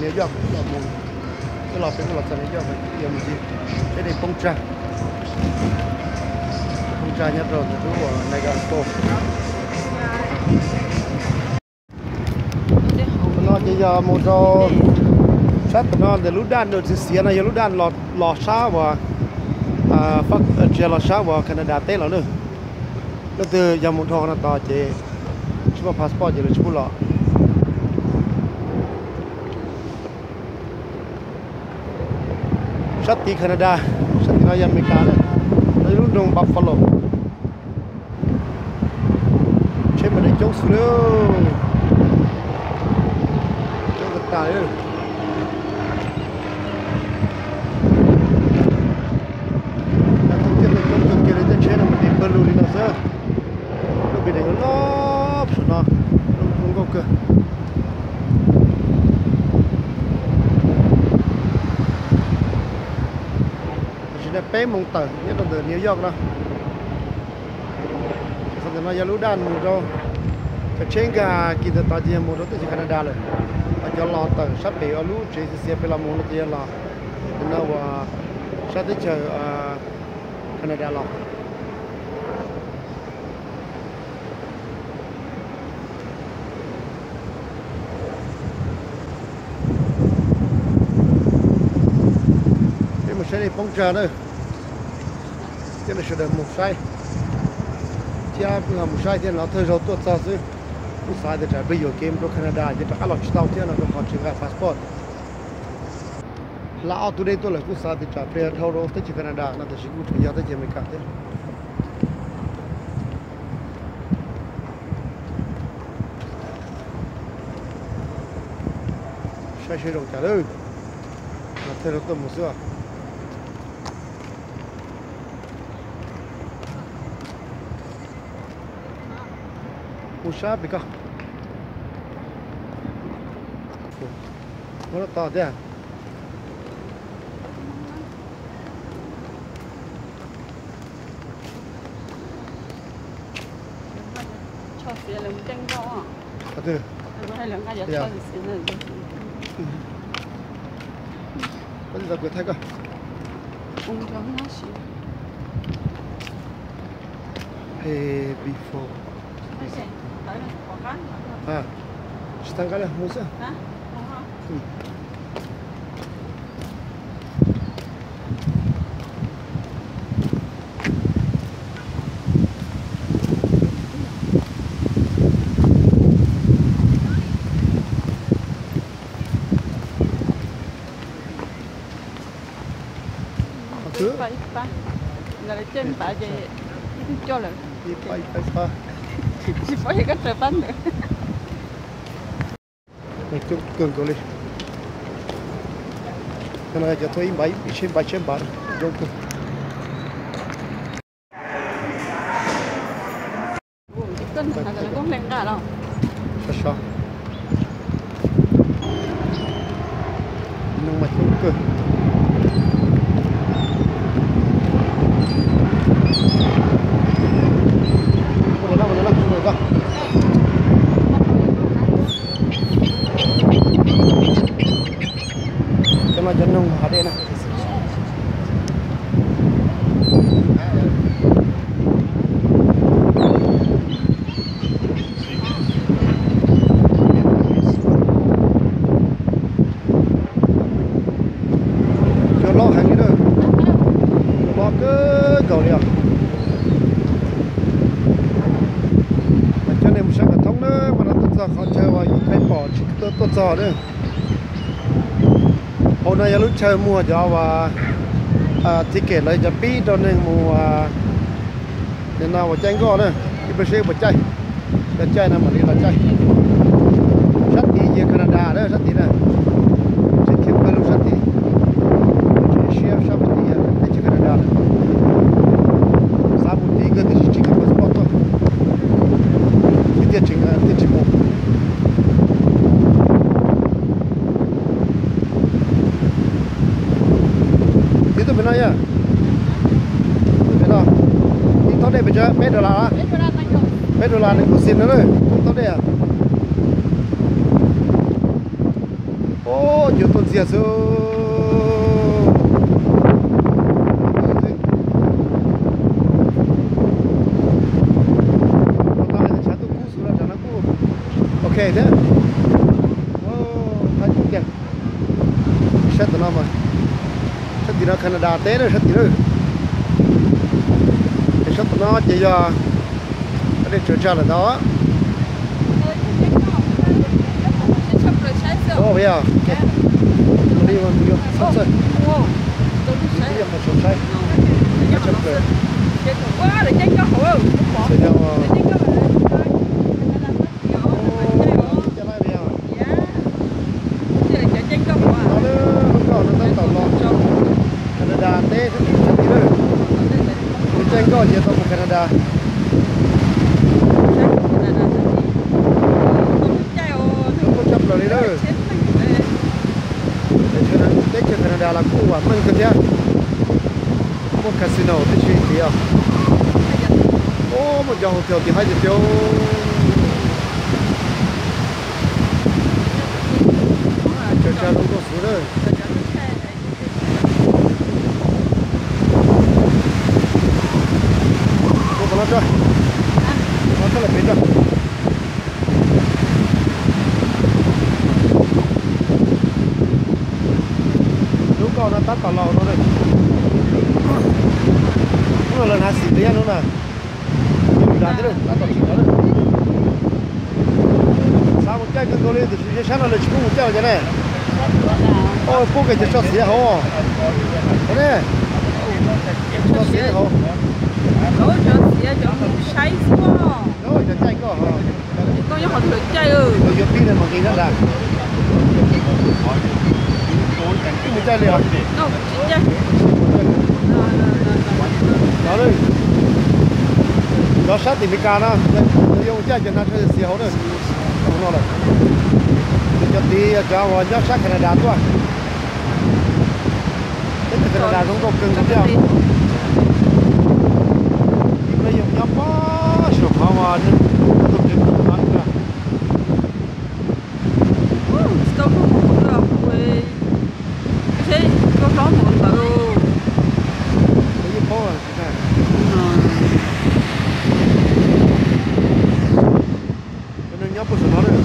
nếu nhiều cũng là một cái lọ cái là sa nhiều dọc mà nhiều gì? Cái này phong trà phong trà nhất rồi thì chú này gần cô nó chỉ giờ một rồi chắc nó để lúc đan được thì xía này lúc đan lọ lọ sao và à phát chia lọ sao và Canada tết là nữa nó từ giờ một thằng nó to chỉ chú có passport chỉ là ชาติแคนาดาชาตินอยอเมริกาเนี่ยรุ่นน้องบัฟฟาโลเช่นมาได้จงสุดเลยจงกระต่ายเลย pe mong tờ, nhất là từ New York đó. Sau đó nó giờ lúc đan một đâu cái trên cả kỳ tự tại một đó từ Canada rồi. Và cho lo tờ sắp bị ở lúc chỉ sẽ phải làm một nó chỉ là nó và sắp tới chờ à, Canada lo xe này bóng trà nữa thế là sẽ là thì nó sao nó chứng passport. Là ở đây tôi là cũng sai thì trả bây thâu rồi tới Canada, nó thì cũng chỉ giờ tới Jamaica thế. Sai sẽ được trả lời. Là thời rồi tôi một xưa. Giờ Dạ. cho xía lồng bây giờ cứ thấy cơ ung giống nó xí hey, before cái gì tới là có cán à Stan cái này mua sao hả không không thứ. Phải ba là trên bà gì cho là đi bay bay pha chỉ phải cái trời bắn nữa này chung cường cố lên cái này cho tôi bay trên bay trên bàn trong cường cân là cái con lên cả đâu sao sao nhưng mà chung cường Một lần, một lần, một lần, một lần. Kama jannung hade na. Cho lo hàng đó. Lo cứ cầu đi à. Mà cho nên một sáng cả thống đó mà nó tốt ra khó chơi vào cái bỏ chỉ tốt tốt ra nữa hôm nay lúc chơi mua cho và à, ticket lấy cho pi cho nên mua à, nên nào mà tranh go nữa cái bê xe mà chơi để chơi nào mà đi là chơi sắt thì về Canada đó sắt thì nè sẽ kiếm cái lúc sắt thì chef sắp thì để chơi Canada đó sabu thì cái thì chỉ cái passport thôi cái tiền chính tiền chính một Dito bên này à? Bên đó. Đi tới đây bây giờ mấy đô la á? biết ra tay rồi Mấy đô la này có xin nữa rồi. Không tới đây à? Ô, xìa số ok đấy oh hai chục tiền set nó mà. Set thì nó Canada té rồi set thì nó. Cái set nó chỉ do chờ chờ là đó oh bây giờ ok đi mà đi sắp rồi đi mà sắp để tránh có hổ không để tránh có cho tránh có hổ nó nó Canada té set thì nó cái chân có gì tao Canada không có chấp rồi đi đó để cho nên để cho Canada là cũ à mình cái gì một casino thì chuyện gì à ô một dòng hotel thì hay gì tiêu chờ chờ luôn có số rồi cô có nó cho nó rất là bền rồi lúc còn nó tắt tàu lò nó đây nó là lần hai xịt đấy nó nè đã thế rồi tắt tàu xịt đó đấy. Sao một cái cái cô lên thì chỉ sáng là chỉ có một cái vậy này? Ôi cô cái chỉ cho xỉa hổ. Thế này. Cho xỉa hổ. Rồi cho chạy có hả rồi vô pin này mà cái đó là mình chạy liền đó đây đó sát thì mình cà nó đây chạy cho nó xỉa hổ nữa không nó rồi cho tí cho vào nhớ sát Canada thôi Thế thì Canada cũng có cưng không chứ bây giờ nhắm quá sụp hoa tôi tìm được bán cả bây giờ bao là thế này cho nên nhắm bớt nó đấy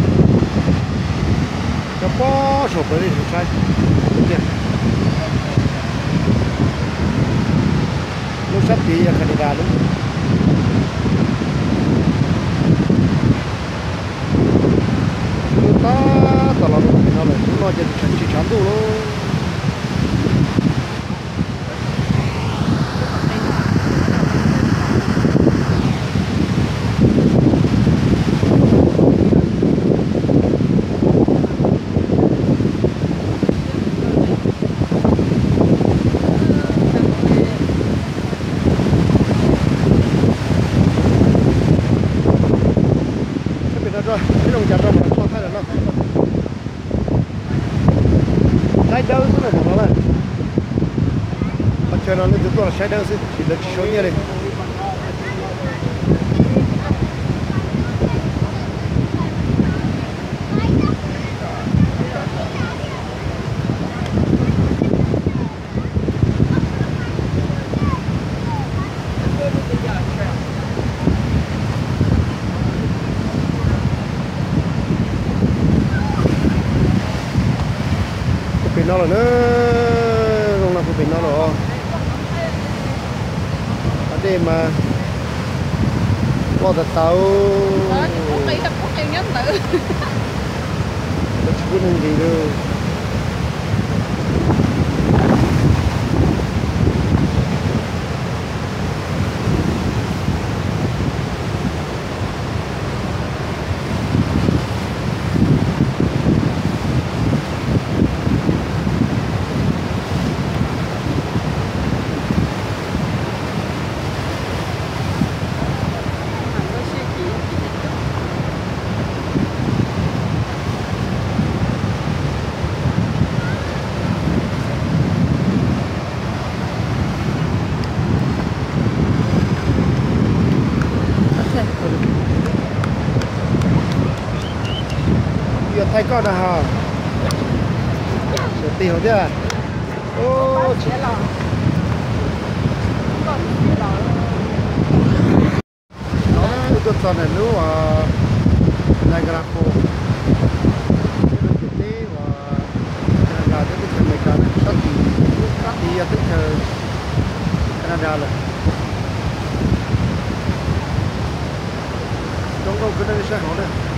cho quá sụp đấy thì sai đúng chưa lúc sắp thì Canada đúng ta tao là lúc nó là chúng nó chỉ chỉ chán đủ luôn Cái biển đó rồi, cái đồng chặt rồi mà cho thay là nó. Sai đâu thế này của nó này. Mà chờ nó lên từ là sai đâu chứ, chỉ là số như này. Cái biển nó là nó không là cái biển nó rồi. Ở đây mà có thật tàu nó chỉ có nên gì đâu giờ thay con là hả được tiêu chứ à ô chị lò còn lò nó tôi cho này nếu mà này cái nào cô cái cái nào hả nào cái cái mấy cái nó sát thì sát thì cái cái Canada là trong đâu cái này sẽ có đấy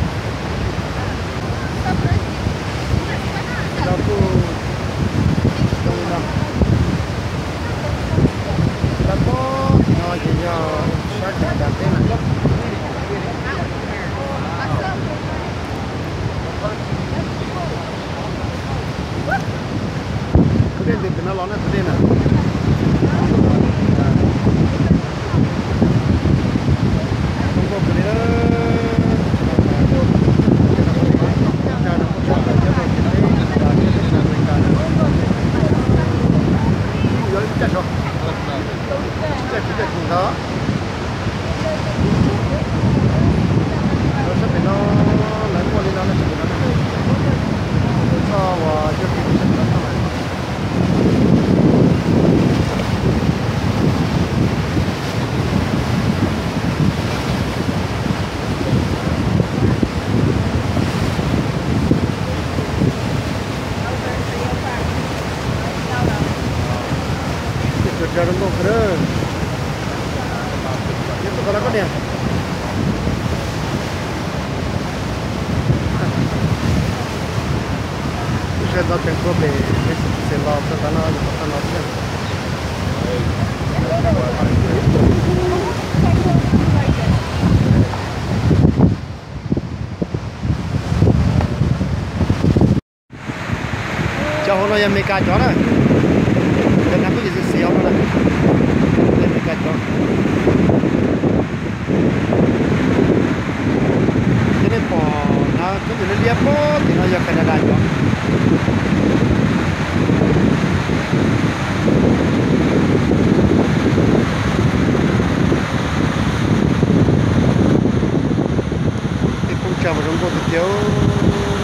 cái phong trong cô thì thiếu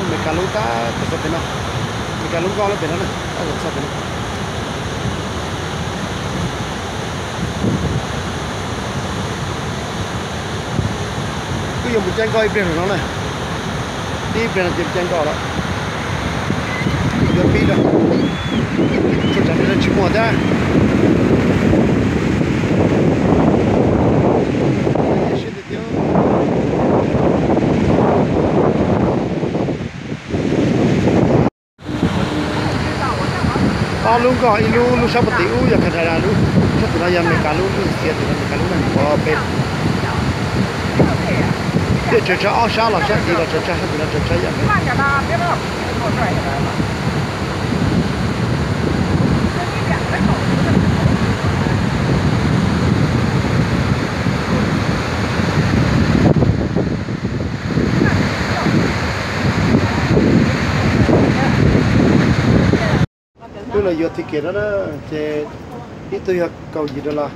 mấy cá lũ cá thật có thế nào? Mấy cá lũ con nó phải à? nó này nó làm sao phải nó cứ dùng một chân coi biển của nó này. Đi biển là tìm chân cỏ đó. Được đi rồi. Chúng ta đi lên chụp một ra Palunga ilu lu sabat iu ya kadara setelah yang mekalu lu dia dengan mekalu dan kopet dia cerita oh salah saya tidak cerita saya tidak ya. Tức là giờ thì kia đó đó chế ít tôi học cầu gì đó là.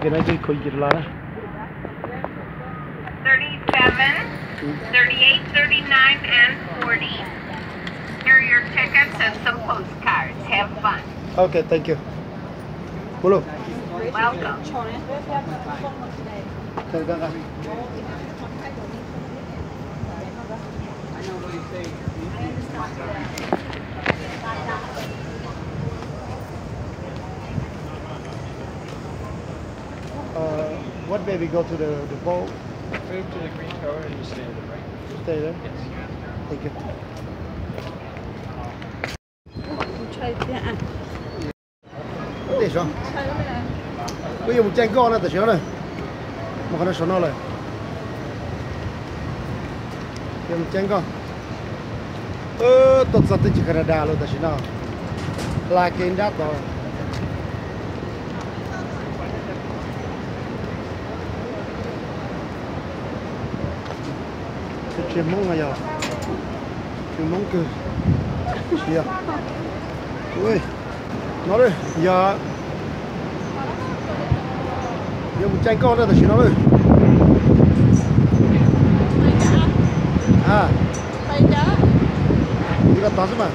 Cái này thì cầu gì đó là. 37, 38, 39, and 40. Here are your tickets and some postcards. Have fun. Okay, thank you. Bolo. Welcome. Cái cái cái. Uh, what way we go to the the boat? Move to the green tower and you stay to the right. Stay there. Yes. Thank you. chơi thế à Để sao? chơi cái này Bây giờ một chanh con này tại sao này? Mà con nó số nó tốt chỉ Canada luôn nào? Là cái đắt rồi. Chuyện mong là giờ. Chuyện mong cứ. Xìa. Ui. Nó đi, giờ giờ một chai con đây ta chỉ nó rồi à tay cá thì mà.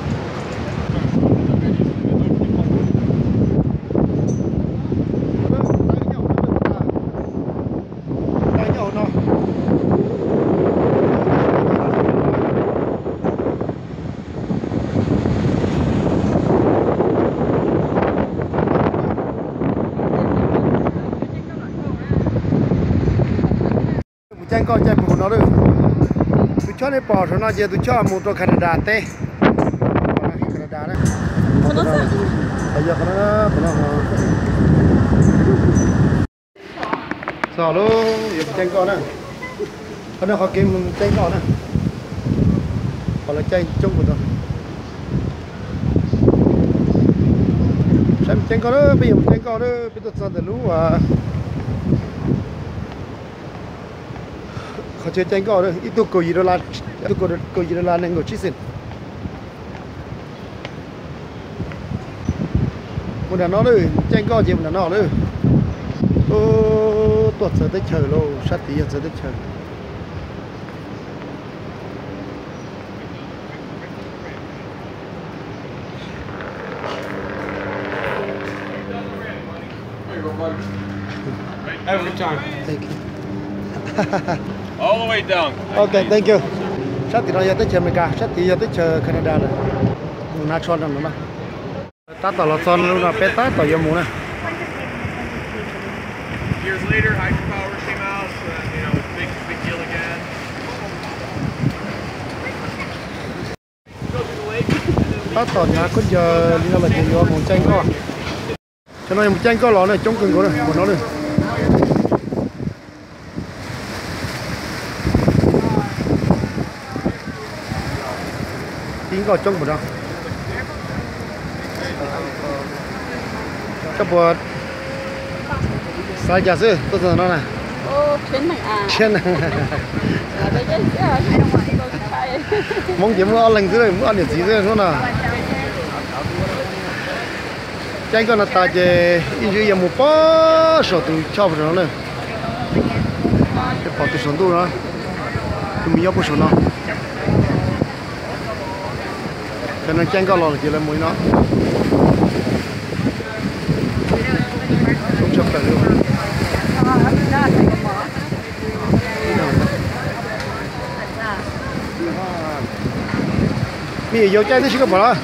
Một chân coi chân của nó được. Tôi cho nó bỏ rồi nó, giờ tôi cho một trò Canada tê خلاص هيا قرانا Salo, giờ tranh nè Hôm nay họ kiếm mình tranh nè Họ là tranh chung của tôi Xem tranh con đó, bây giờ mình tranh con đó Bây giờ sao để lũ à Họ chơi tranh con đó, ít tôi cầu gì đó là Tôi cầu gì đó là nên ngồi chít xin một đàn nó nữa tranh co gì một đàn nó nữa ô tuột giờ tới trời lâu sát tí giờ tới trời Have a good time. Thank you. All the way down. Okay, thank you. Sắp thì nó giờ tới chờ Mỹ cả, sắp thì giờ tới chờ Canada rồi. Nó cho nó ta tỏ lọ son luôn là pet tát tỏ yếm muốn này. Years tỏ nhà có giờ đi là chỉ do một tranh co, cho nên một tranh co lọ này chống cứng có này một nó đây. tiếng có chống một đâu cái bột sai giả sư tôi giờ nó này ô chuyến này à? Trên chứ chứ à thấy mong kiếm nó lành dưới muốn ăn điểm gì dưới nó nào. Tranh con là ta về in dưới một bó sổ từ cho vào nó này. Cái bỏ từ sổ tu đó. Thì mình bộ sổ nó. Cho nên tranh con lò là chỉ là mũi nó không chấp cả luôn mi yêu tranh thế chứ có bỏ.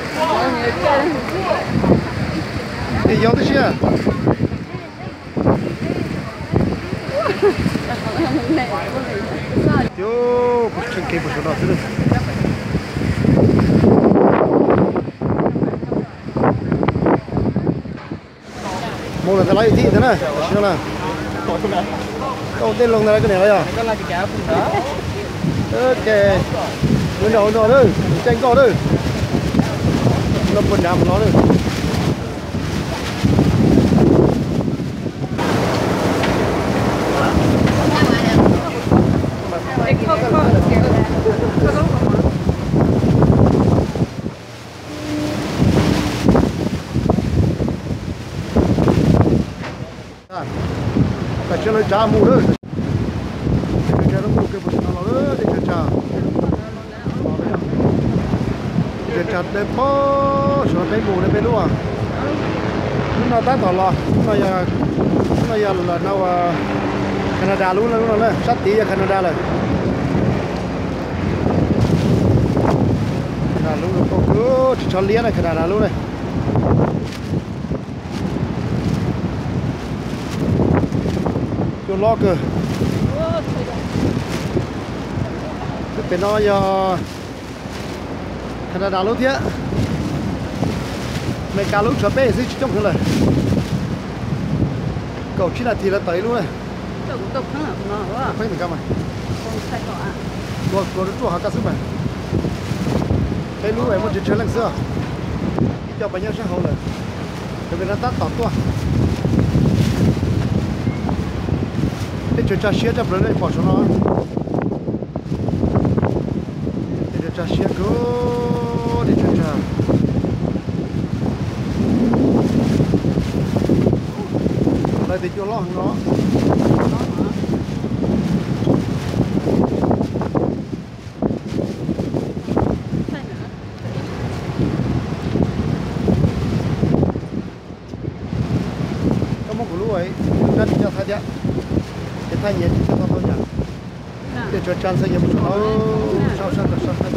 Yêu thế chứ à. Yo pues chen que pues no hacer mua là cái lấy thị thế này chưa nào. Câu tên lông này cái này rồi à? Ok muốn đầu nó đi tranh co đi nó quần đàm nó đi phải cho nó trả mù đấy cho nó mù cái bột nó đấy để cho trả để trả bó cho cái mù này bên luôn à. Nào tát tỏ lò nào giờ nó giờ là nào à, Canada luôn là luôn là sắp tí ở Canada rồi Canada luôn là có cứ cho liên này, Canada luôn này. Cho lo cơ. Cái nó giờ Canada luôn thế mấy cá lúc cho bé gì trong thế này. Cậu chỉ là thì là tới luôn này. Cũng tôi không là nó quá phải mình cam mày con sai họ à tôi tôi chua hạt cá sấu mày cái lũ này muốn chơi chơi lần xưa. Cho bao nhiêu sẽ hậu này. Cái bên nó tắt tọt tua cái chơi trà xía cho bữa nay bỏ cho nó. Cái chơi trà xía cứ đây thì chưa lo hàng đó saja cho hanya kita tahu saja. Kita cuaca saja betul. Oh, sah sah sah sah.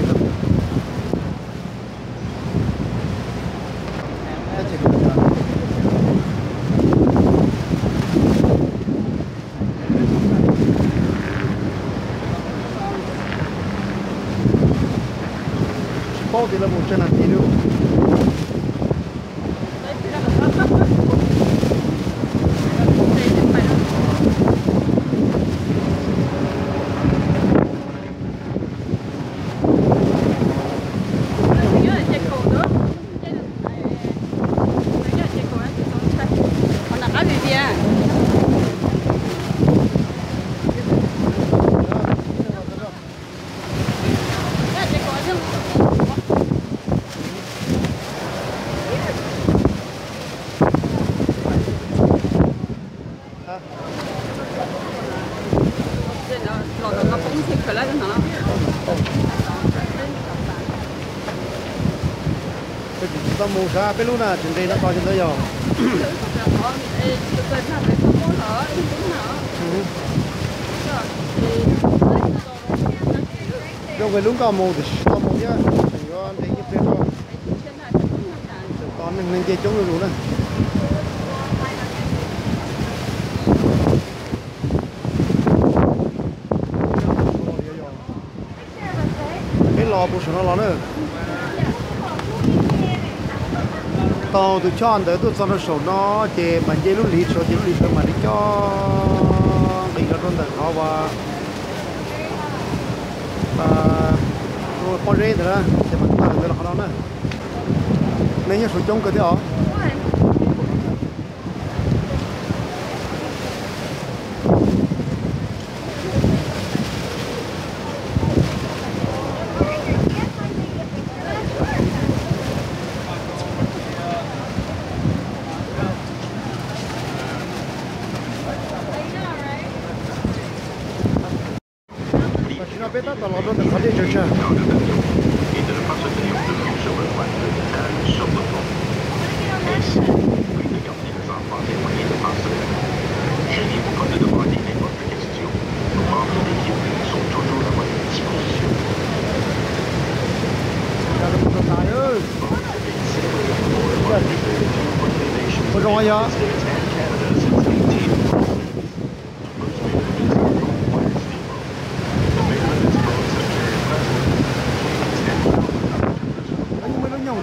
Ta mua ra cái lúc nào chuẩn bị nó coi trên đây giòn Đâu về lúc có mua thì ta mua nhá. Thì có thấy cái phía đó con mình lên chơi chống được luôn này cái lò bù sữa nó lò nữa tàu từ cho anh tới tôi cho nó sổ nó chè mà chè lúc lì sổ chè lúc lì sổ mà đi cho đi nó trong tầng họ và và rồi con rê nữa thì mình tặng tới là họ đó. Nữa nên nhớ số chống cái thế đó mà khi nó biết tất cả nó nó khó đi chơi chơi Dạ, nó không tài ơi. Có rồi vậy? anh mới nó nhồng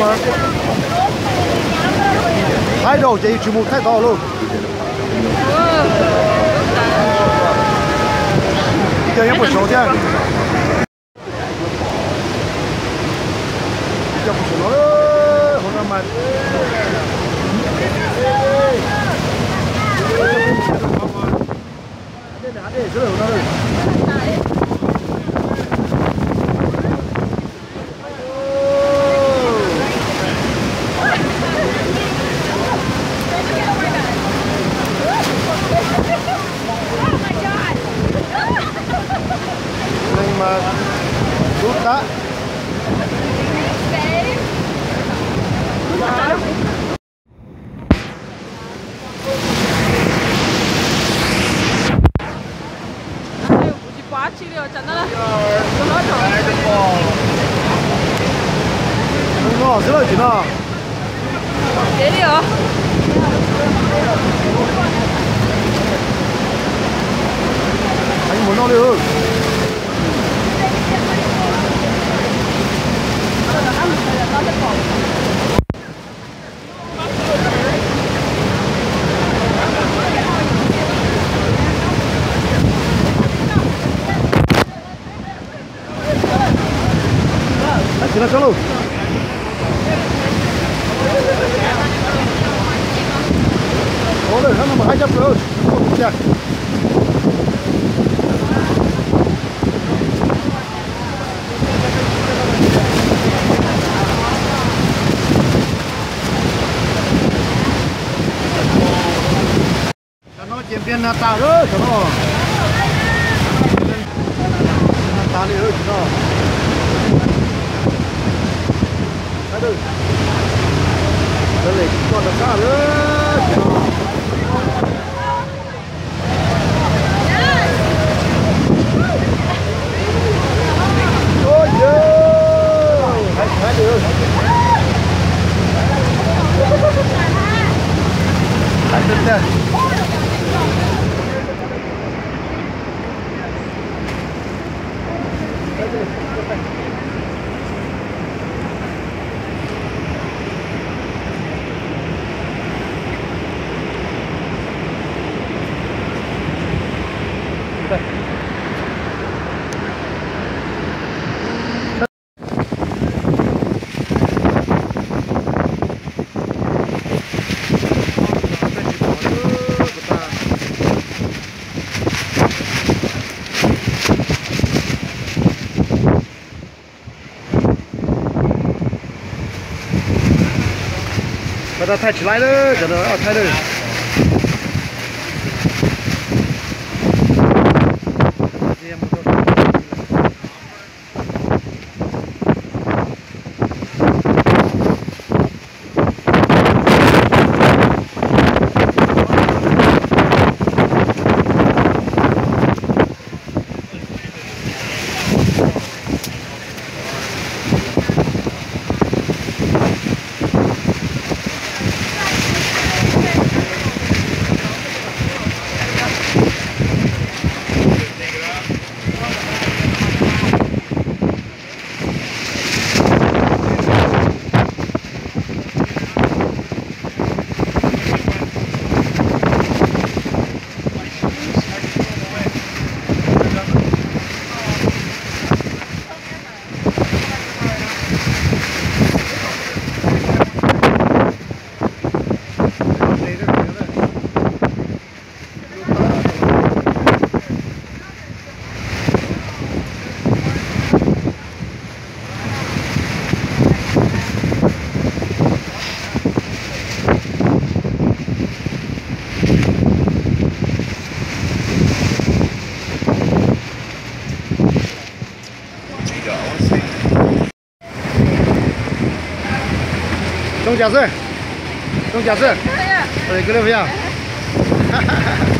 bà tài ơi mà thái độ chị chủ một thái độ luôn giờ em một số chứ giờ một số nó hôm nay mà đây là đây rất là nó nhưng mà rút đã 아유, 굳이 빠치려잖아. nó rất là chỉ nó 내려. anh muốn nó được Anh chỉ là cho luôn Ủa rồi, nó mà hai trăm rồi Chà cho nó chuyển biến là tạo đó. Cho nó tạo đi. Rồi cho nó đây subscribe cho kênh Ghiền những video hấp dẫn Ôi giời Hãy hãy được Hãy tin đây Bà ta thay chỉ lại đó, cho nó ở thay đây. Trong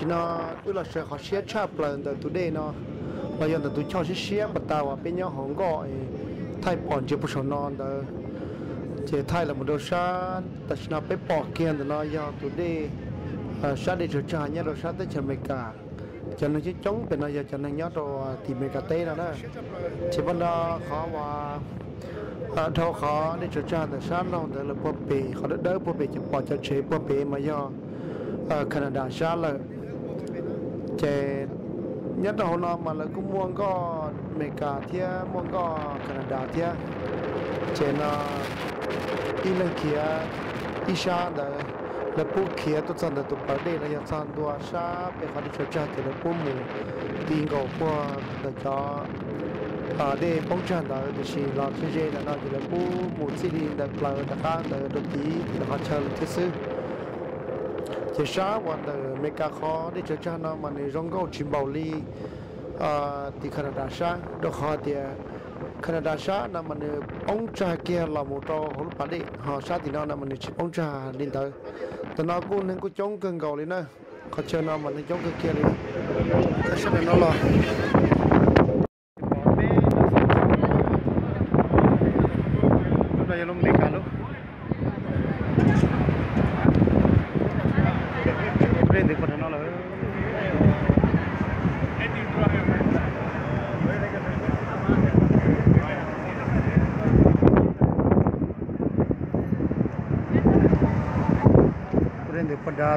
chỉ nó tôi là sẽ khó xé chạp là từ tôi đây nó. Và giờ từ cho xé xé bắt đầu à bên nhau hổng gọi. Thay bọn chưa bớt non đó. Chỉ thay là một đôi sa ta chỉ nó bé bỏ kia thì nó giờ tôi đây sa để trở cha nhá rồi à, sa tới chờ mình cả. Cho nên chỉ chống bên này giờ cho nên nhớ rồi à, thì mình cả tê đó đó. Chỉ bên đó khó mà à, thâu khó để trở cha để sao nó để là bố bì. Khó đỡ bố bì chỉ bỏ cho chế bố bì mà do ở Canada sao là เจนยัดเรานอมาแล้วก็ม่วงก็อเมริกาเทียม่วงก็แคนาดาเทียเจนอินเขียอิชาเดแล้วพวกเขียตัวสันตัวประเดี๋ยวยังสันตัวชาเป็นคนที่ชอบใจแล้วพวกมูตีนก็พวกตัวจออ่าเดป้องกันเราจะลองเชื่อใจแล้วเราจะแล้พวกมูสิ่งที่เราเปล่าตะการเราตัวตีแล้วเขาเชิญที่ซื้อ thì sa và từ mấy cá khó để cho cha nó mà này rong gấu chim bảo ly thì Canada sa đó họ thì Canada sa là mà này ông cha kia là một trò hồ lúc đấy họ sa thì nó là mà này ông cha lên tới từ nó cũng nên có chống cơn gầu lên nữa có chơi nó mà nó chống cơn kia lên cái sa này nó là Hãy subscribe cho kênh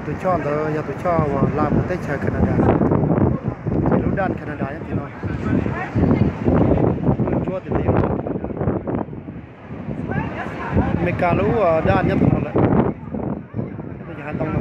thì tôi cho đó nhà tôi cho vào làm một tết chơi Canada. Thì lúc đan Canada nhất thì nói. Chúa thì thấy mình cả lũ ờ, đan nhất thì nó lại. Bây giờ hai tông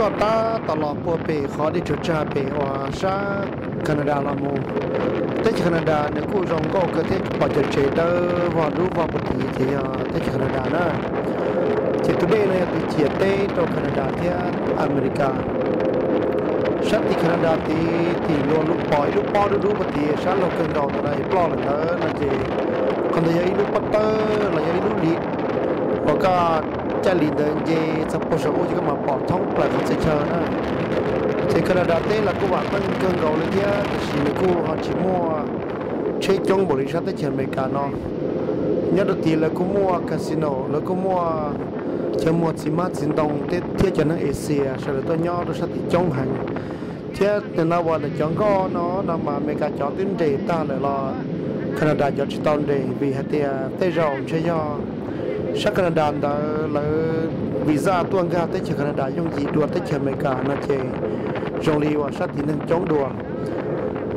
ก็ตาตลอดปัวเปขอได้จดจ่าเปว่าชาแคนาดาละมูแต่แคนาดาเนี่ยกูรองก็เกิดที่ปอจเจเดอร์ว่ารู้ว่าปฏิที่แต่แคนาดานะเจตุเดเนี่ยติเจียเตตัวแคนาดาเที่อเมริกาชัดที่แคนาดาที่ที่ลวนลูกปอยลูกปอดูดูปฏิชัดเราเกินเราตัวไหนปล้อเลยเนอะนั่นเจคนที่ยังลูกปัตเตอร์เรายังลูกลีแล้วก็ cha lì đơn gì sắp bố sở chỉ có mà bỏ thông lại không sẽ chờ nữa. Thì cái đó tế là cô bạn vẫn cơn gầu lên kia chỉ là cô, họ chỉ mua chơi trong bộ lý sát tới tiền mấy cả nó nhất đầu tiên là cô mua casino, là cô mua cho mua chỉ mát xin đồng tết thiết cho nó Asia sau đó tôi nhỏ tôi sát thì trong hàng thiết thì nó vào là chọn có nó nằm mà mấy cả chọn tính đề ta lại lo. Canada cho chỉ tao đề vì hạt tiền à, tây rau chơi do sắc Canada đã là visa tuân ga tới chỉ Canada giống gì đùa tới cho Mỹ cả, nó chơi trong lý và sát thì nên chống đùa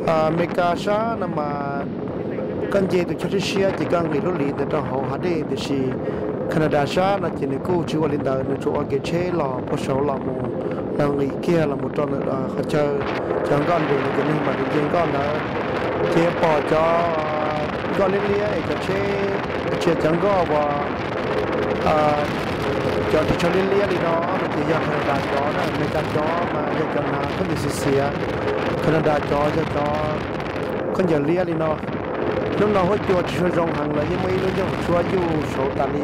à, cả, sa nằm mà cần gì tụi chơi xe chỉ cần người lúc lý để cho họ hạt đi thì si Canada sa nó chỉ nên cố chịu lên đời nên chỗ cái chế lò có sáu lò mù là người kia là một trong là họ chơi chẳng con được cái nên mà được chơi con đó chế bỏ cho con à, lên lia cái chế chế chẳng có và Ờ, cho thì cho liên liên đi nó mình thì giờ Canada đặt đó là mình đặt đó mà giờ chọn là không được xì không đặt đó giờ cho không giờ liên đi nó, lúc nào hết chùa chưa rong hàng là nhưng mấy lúc giờ chùa dù số tại đi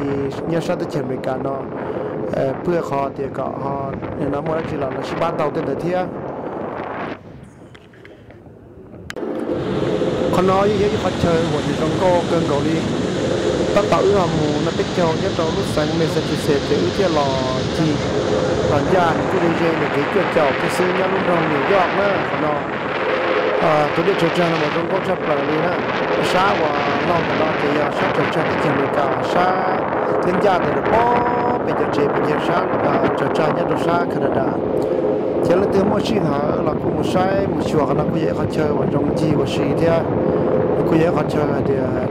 nhớ sao tới chuyện mình cả nó. Ờ, bữa họ thì có họ nên nó mới chỉ là nó chỉ bắt đầu từ thời tiên con nói như với thì phát chơi của những con cô cơn cầu đi nó tạo ra mù, nó tích cho nhất trong lúc sáng mình sẽ chỉ sẽ chữ kia lò chi còn già thì cái DJ để cái kia chào cái sư nhau lúc nào nhiều giọt nữa còn nó. À tôi đi chơi chơi là một trong các trò chơi đi ha sa và nó mà nó thì sa chơi chơi thì chơi được cả sa thiên gia thì được bó, bây giờ chơi bây giờ sa chơi chơi nhất đó sa Canada. Chỉ là tiếng mỗi sinh hả, là cũng một sai, một chùa nó cũng dễ khó chơi và trong chi và sĩ thế cũng dễ khó chơi, thì à,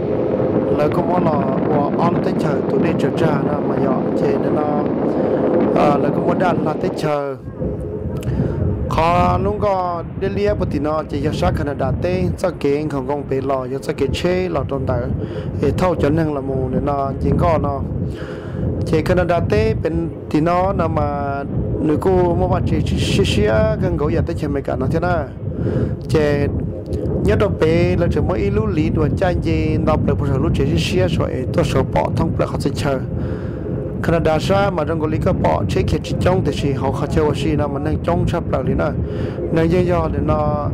lời có món là của ăn tới chờ tụi đi chờ trả nó mà nhỏ chế nên nó à, là có món đàn là tới chờ. Khó lúc có đi lia bút thì nó chỉ cho sát Canada tê cho kiện không công bị lò cho kiện chế lò tồn tại thì thâu cho nên là mù nên nó chỉ có nó. Chỉ Canada tê bên thì nó nằm mà nếu cô mua vật chỉ xí xí gần gũi giờ tới chờ mấy cả nó thế nào. Chỉ nhớ đâu bé là chỉ mới lúc lý đuổi chân gì, đọc được một số lúc chỉ xia rồi tôi số bỏ thông là họ sẽ chờ. Canada sa mà trong cái lý cái bỏ, chế kiệt chỉ trong thì chỉ họ khó chơi gì nào mà đang trong sắp lại lý nữa nên do do thì nó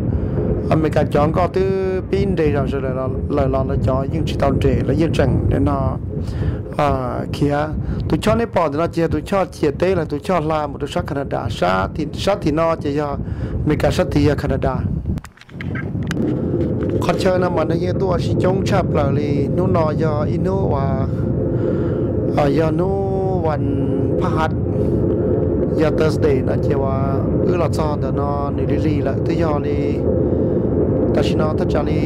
America chọn có từ pin để rồi rồi là là là là cho những chỉ tàu trẻ là những chẳng để nó à kia tôi cho nên bỏ thì nó chia tôi cho chia tế là tôi cho làm một đứa sát Canada sa thì sát thì nó chỉ do America, sát thì Canada khó chơi nằm mà nó như tôi chỉ chống chập là lì nó nọ giờ inu và ở giờ nó vẫn phát hạt. Giờ Thursday nó chỉ là ứ là cho nó nó đi đi lại tới giờ đi ta chỉ nó tất cả đi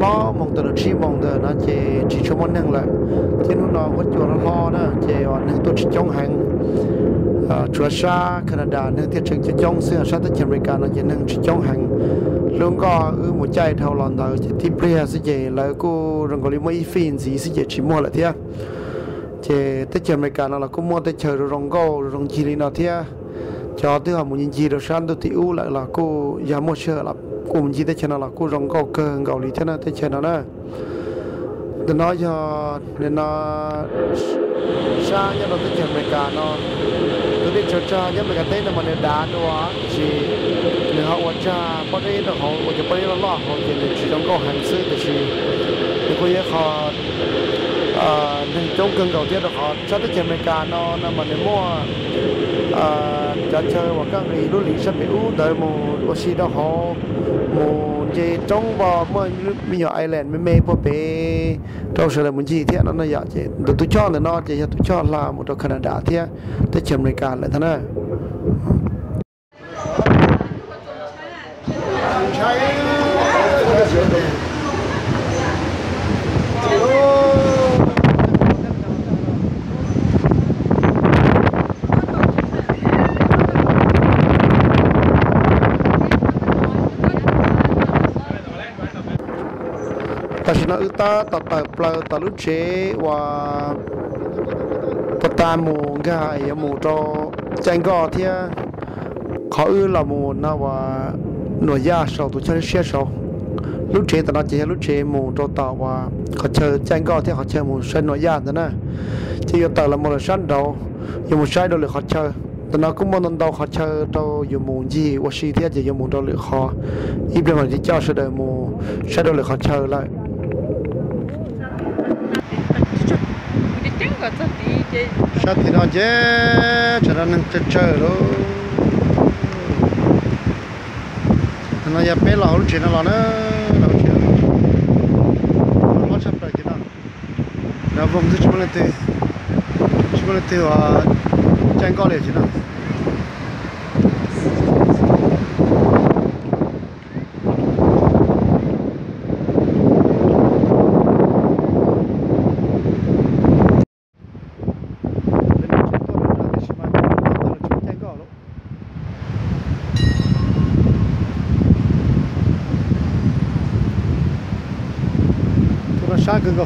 bỏ mong từ chỉ mong từ nó chỉ chỉ cho món năng lại thế nó nó vẫn chưa nó lo nữa chỉ là nước tôi chỉ chống hàng. Chúa sa Canada nước tiết trực chỉ chống xưa sa tới America nó chỉ nước chỉ chống hàng lương có ư một chai thầu lòn đó thì plea sẽ chế là cô rừng có lý mấy phim gì sẽ chế chỉ mua lại thế chế tất cả mấy cả nó là cô mua tất cả rồi rong go rồi rong chi đi nó thế cho tôi hỏi một muốn gì rồi sang tôi thì u lại là cô giá mua sơ là cô mình chỉ tất cả nó là cô rong go cơ gạo lý thế nào tất cả nó đó. Tôi nói cho nên nó sang nhau tới chờ mấy cả nó tôi đi chờ chờ nhưng mà cái tên là mình đã đùa chỉ 后我家把这一的好，我就把这个拿好，搞子的去。如果也好，啊，能种跟高点的好，吃的前面干了，那么你莫，啊，再吃我讲的一路零食没有，但莫我吃的好，莫这种吧，莫没有爱恋，没没不白，到时候莫几天那那样子，都都叫的那这些都叫拉，莫到加拿大天，在前面干了他呢。 ใช้ตัอแตชนตาตัดแต่เปล่าตัดลุเชว่าปตาหมูกายหมูโตแจงก่อเทียขออื้อละมูนะว่า nổi da sầu tụi chơi xe sầu lúc chế ta nó chỉ lúc chế mù cho tàu và họ chơi tranh gò thì họ chơi mù sân nổi da nữa nè chỉ có tàu là một là sân đầu dùng một sai đâu là họ chơi. Tụi nó cũng muốn đâu họ chơi đâu dùng mù gì và xí thì chỉ dùng mù đâu là họ ít bên mà đi cho sẽ đời mù sai đâu là họ chơi lại. Cái chân của tôi thì cái sao thì nó dễ cho nó nên chơi chơi đó nó giờ bé lão lúc chuyện nó là nó nó chuyện nó sắp tới chuyện nó nó